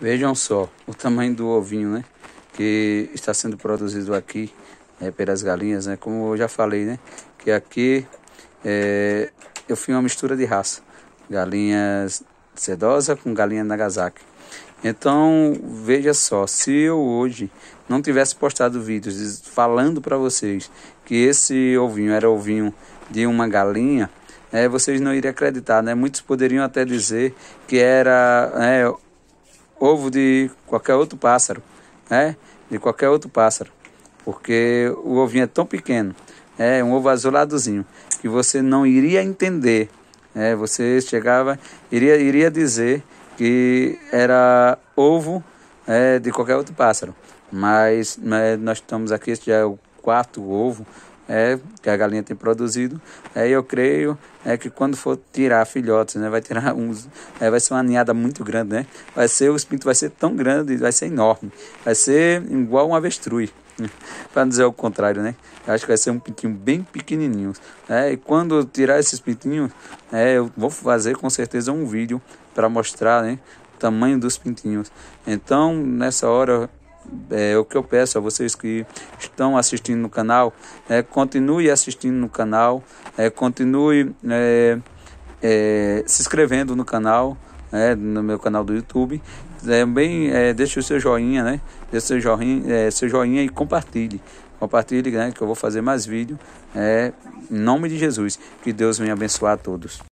Vejam só o tamanho do ovinho, né? Que está sendo produzido aqui é, pelas galinhas, né? Como eu já falei, né? Que aqui é, eu fiz uma mistura de raça. Galinhas sedosa com galinha Nagasaki. Então, veja só, se eu hoje não tivesse postado vídeos falando para vocês que esse ovinho era ovinho de uma galinha, é, vocês não iriam acreditar, né? Muitos poderiam até dizer que era é, ovo de qualquer outro pássaro, né? De qualquer outro pássaro, porque o ovinho é tão pequeno, é um ovo azuladozinho, que você não iria entender, é, você chegava, iria, iria dizer que era ovo é, de qualquer outro pássaro, mas, mas nós estamos aqui, este já é o quarto ovo é, que a galinha tem produzido. É, eu creio é, que quando for tirar filhotes, né, vai tirar uns, é, vai ser uma ninhada muito grande, né? Vai ser, os pintos vai ser tão grande, vai ser enorme, vai ser igual um avestruz. para dizer o contrário, né? Eu acho que vai ser um pintinho bem pequenininho. É, e quando eu tirar esses pintinhos, é, eu vou fazer com certeza um vídeo para mostrar, né? O tamanho dos pintinhos. Então, nessa hora, é, o que eu peço a vocês que estão assistindo no canal, é, continue assistindo no canal, é, continue é, é, se inscrevendo no canal, é, no meu canal do YouTube. Também é, deixe o seu joinha, né? Deixe seu joinha, é, seu joinha e compartilhe. Compartilhe, né? Que eu vou fazer mais vídeo. É, em nome de Jesus. Que Deus venha abençoar a todos.